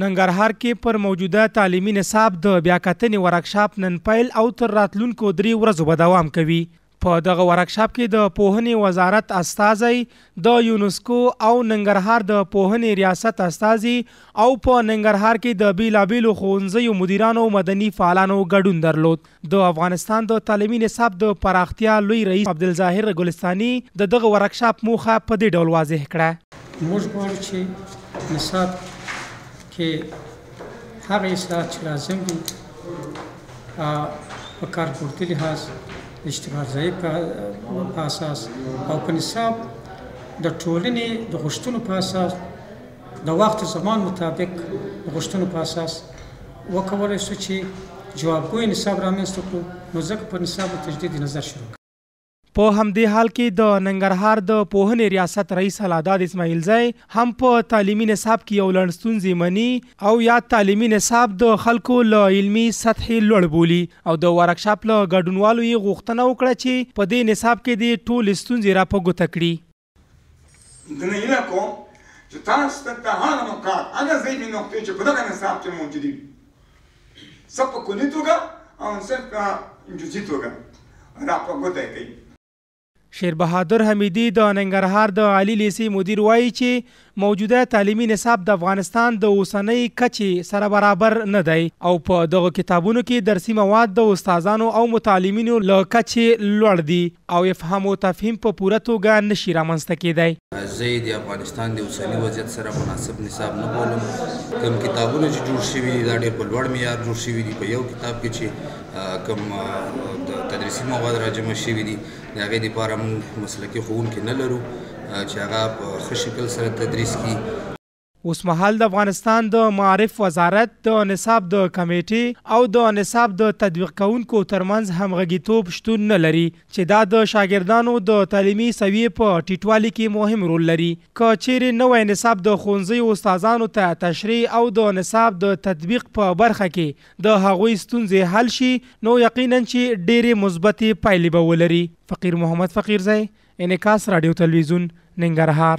ننګرهار کې پر موجوده تعلیمي نصاب د بیاکتنې ورکشاپ نن پیل او تر راتلونکو درې ورځو به دوام کوي. په دغه ورکشاپ کې د پوهنې وزارت استازی، د یونسکو او ننګرهار د پوهنې ریاست استازي او په ننګرهار کې د بېلابېلو ښوونځیو مدیرانو او مدني فعالانو ګډون درلود. د افغانستان د تعلیمي نصاب د پراختیا لوی رئیس عبدالظاهر ګلستاني د دغه ورکشاپ موخه په دې ډول واضح کړه. موږ غواړو چې نصاب کې هغه اصلاحات چې لازم دي په کارپوهتي لحاظ، د اشتباه ځایۍ په اساس او په نصاب د ټولنې د غوښتنو په اساس، د وخت زمان مطابق د غوښتنو په اساس وکولای شو چې جوابګوی نصاب رامنځته کړو نو ځکه پر نصاب د تجدید نظر شروع کړ. په همدې حال کې د ننګرهار د پوهنې ریاست رئیس الهداد اسماعیلزی هم په تعلیمي نصاب کې یو لړ ستونزې مني او یاد تعلیمي نصاب د خلکو له علمي سطحې لوړ بولي او د ورکشاپ له ګډونوالو یې غوښتنه وکړه چې په دې نصاب کې دې ټولې ستونزې را په ګوته کړي. درېیمه کوم چې تاسو ته د هغه نقاط هغه ذهني نقطې چې په دغه نصاب کې موجودې وي څه په کلي توګه او څه په جزي توګه را په ګوته یې کوي شیر بهادر حمیدي د ننګرهار د عالي لیسې مدیر وایي چې موجوده تعلیمي نصاب د افغانستان د اوسنۍ کچې سره برابر نه دی او په دغو کتابونو کې درسي مواد د استادانو او متعلمینو له کچې لوړ دي او افهام و تفهیم په پوره توګه نه شي رامنځته کېدای. زه یې د افغانستان د اوسني وضعیت سره مناسب نصاب نه بولم. کوم کتابونه چې جوړ شوي دي، دا ډېر په لوړ معیار جوړ شوي دي. په یو کتاب کې چې کوم تدریسي مواد راجمع شوي دي، د هغې لپاره موږ مسلکي ښوونکي نه لرو چې هغه په ښه شکل سره تدریس کړي. اوسمهال د افغانستان د معارف وزارت، د نصاب د کمېټې او د نصاب د تطبیق کوونکو ترمنځ همغږیتوب شتون نه لري چې دا د شاګردانو د تعلیمي سویې په ټیټوالي کې مهم رول لري. که چېرې نوی نصاب د ښوونځیو استادانو ته تشریح او د نصاب د تطبیق په برخه کې د هغوی ستونزې حل شي نو یقینا چې ډېرې مثبتې پایلې به ولري. فقیر محمد فقیرزی، انعکاس راډیو تلویزیون، ننګرهار.